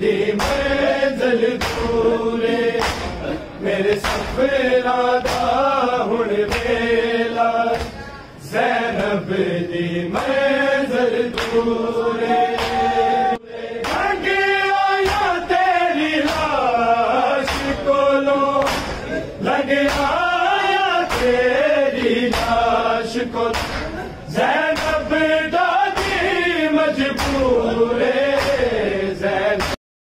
دی میرے پورے میرے سپر ہوں سین دی میرے پورے لگا تیری لاش کو لو لگایا تریش کو زین بی مجبورے